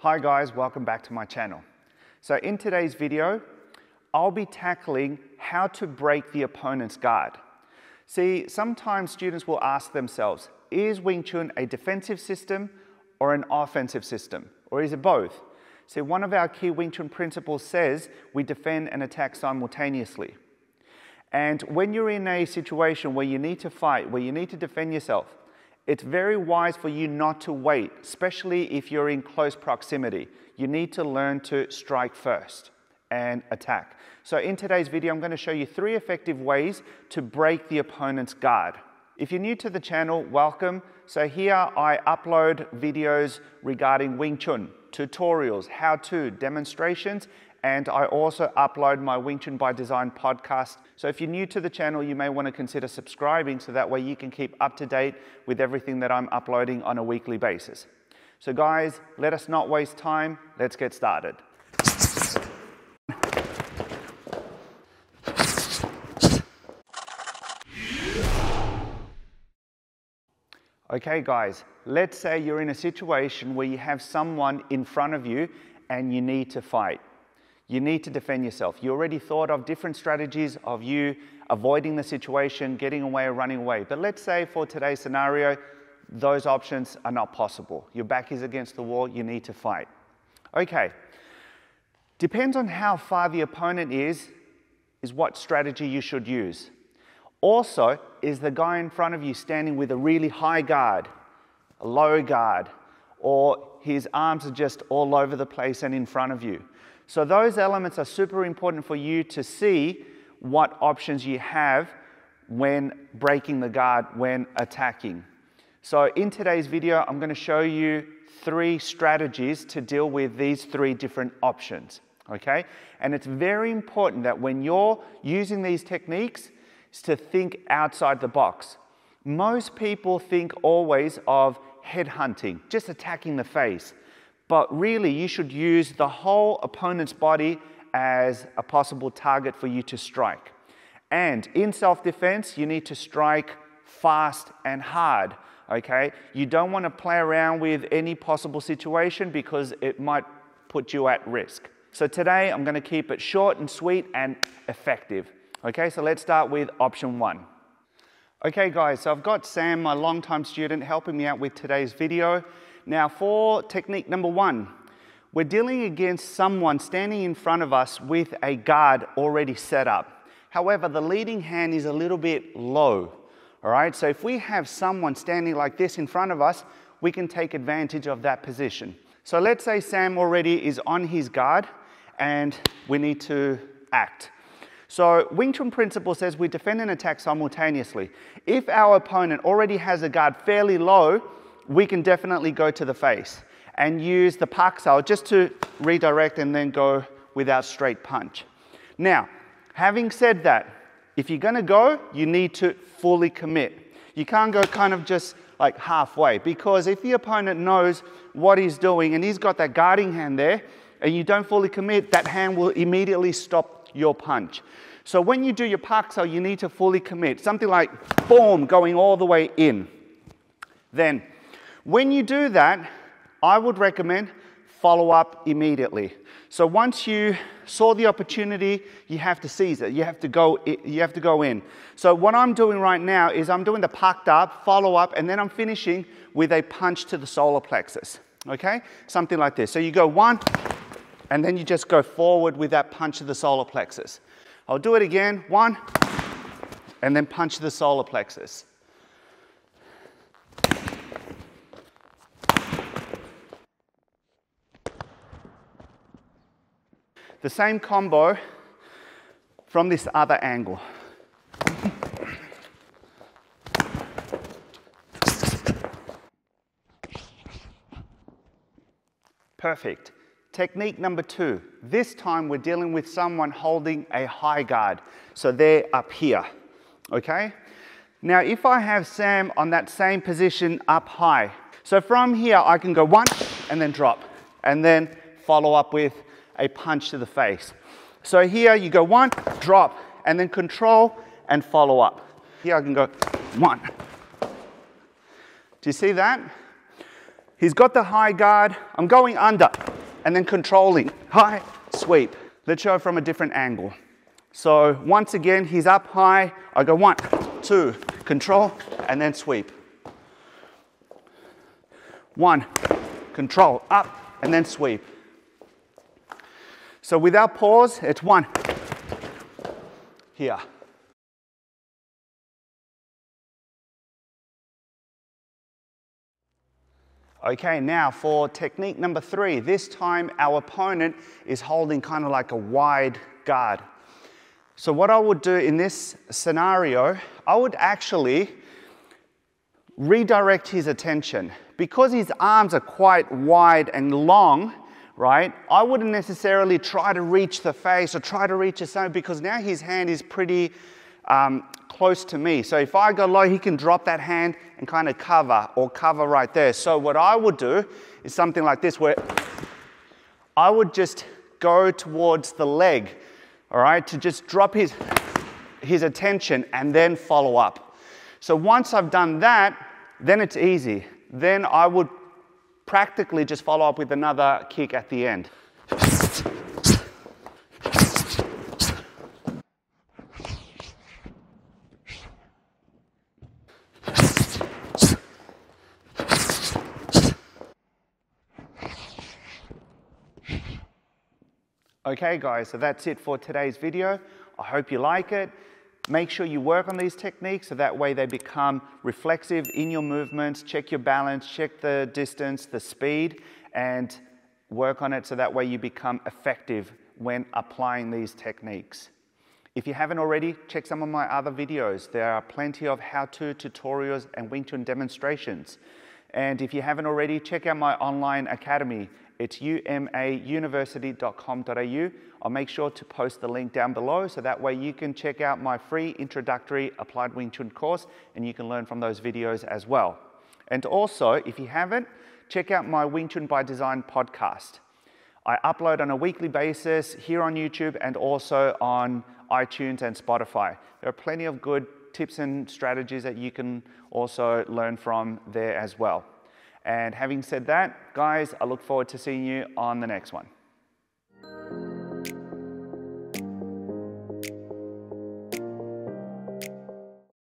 Hi guys, welcome back to my channel. So in today's video, I'll be tackling how to break the opponent's guard. See, sometimes students will ask themselves, is Wing Chun a defensive system or an offensive system? Or is it both? See, one of our key Wing Chun principles says we defend and attack simultaneously. And when you're in a situation where you need to fight, where you need to defend yourself, it's very wise for you not to wait, especially if you're in close proximity. You need to learn to strike first and attack. So in today's video, I'm going to show you three effective ways to break the opponent's guard. If you're new to the channel, welcome. So here I upload videos regarding Wing Chun, tutorials, how-to, demonstrations, and I also upload my Wing Chun by Design podcast. So if you're new to the channel, you may want to consider subscribing so that way you can keep up to date with everything that I'm uploading on a weekly basis. So guys, let us not waste time. Let's get started. Okay guys, let's say you're in a situation where you have someone in front of you and you need to fight. You need to defend yourself. You already thought of different strategies of you avoiding the situation, getting away or running away. But let's say for today's scenario, those options are not possible. Your back is against the wall, you need to fight. Okay, depends on how far the opponent is, is what strategy you should use. Also, is the guy in front of you standing with a really high guard, a low guard, or his arms are just all over the place and in front of you? So those elements are super important for you to see what options you have when breaking the guard, when attacking. So in today's video, I'm going to show you three strategies to deal with these three different options. Okay? And it's very important that when you're using these techniques, is to think outside the box. Most people think always of head hunting, just attacking the face. But really, you should use the whole opponent's body as a possible target for you to strike. And in self defense, you need to strike fast and hard. Okay? You don't want to play around with any possible situation because it might put you at risk. So today, I'm going to keep it short and sweet and effective. Okay, so let's start with option one. Okay, guys, so I've got Sam, my longtime student, helping me out with today's video. Now, for technique number one, we're dealing against someone standing in front of us with a guard already set up. However, the leading hand is a little bit low. All right, so if we have someone standing like this in front of us, we can take advantage of that position. So let's say Sam already is on his guard and we need to act. So Wing Chun principle says we defend and attack simultaneously. If our opponent already has a guard fairly low, we can definitely go to the face and use the pak sao just to redirect and then go with our straight punch. Now, having said that, if you're gonna go, you need to fully commit. You can't go kind of just like halfway because if the opponent knows what he's doing and he's got that guarding hand there and you don't fully commit, that hand will immediately stop your punch. So when you do your pak sao, you need to fully commit. Something like boom, going all the way in. Then when you do that, I would recommend follow up immediately. So once you saw the opportunity, you have to seize it. You have to go, you have to go in. So what I'm doing right now is I'm doing the pak sao, follow up, and then I'm finishing with a punch to the solar plexus. Okay? Something like this. So you go one, and then you just go forward with that punch to the solar plexus. I'll do it again. One, and then punch to the solar plexus. The same combo from this other angle. Perfect. Technique number two. This time we're dealing with someone holding a high guard. So they're up here, okay? Now if I have Sam on that same position up high, so from here I can go one and then drop, and then follow up with a punch to the face. So here you go one, drop, and then control and follow up. Here I can go one. Do you see that? He's got the high guard. I'm going under and then controlling. High, sweep. Let's show from a different angle. So once again, he's up high. I go one, two, control, and then sweep. One, control, up, and then sweep. So without pause, it's one, here. Okay, now for technique number three. This time our opponent is holding kind of like a wide guard. So what I would do in this scenario, I would actually redirect his attention. Because his arms are quite wide and long, right, I wouldn't necessarily try to reach the face or try to reach the stomach because now his hand is pretty um, close to me. So if I go low, he can drop that hand and kind of cover or cover right there. So what I would do is something like this where I would just go towards the leg, all right, to just drop his, his attention and then follow up. So once I've done that, then it's easy. Then I would practically just follow up with another kick at the end. Okay guys, so that's it for today's video. I hope you like it. Make sure you work on these techniques so that way they become reflexive in your movements. Check your balance, check the distance, the speed, and work on it so that way you become effective when applying these techniques. If you haven't already, check some of my other videos. There are plenty of how-to tutorials and Wing Chun demonstrations. And if you haven't already, check out my online academy. It's umauniversity.com.au. I'll make sure to post the link down below so that way you can check out my free introductory applied Wing Chun course and you can learn from those videos as well. And also, if you haven't, check out my Wing Chun by Design podcast. I upload on a weekly basis here on YouTube and also on iTunes and Spotify. There are plenty of good tips and strategies that you can also learn from there as well. And having said that, guys, I look forward to seeing you on the next one.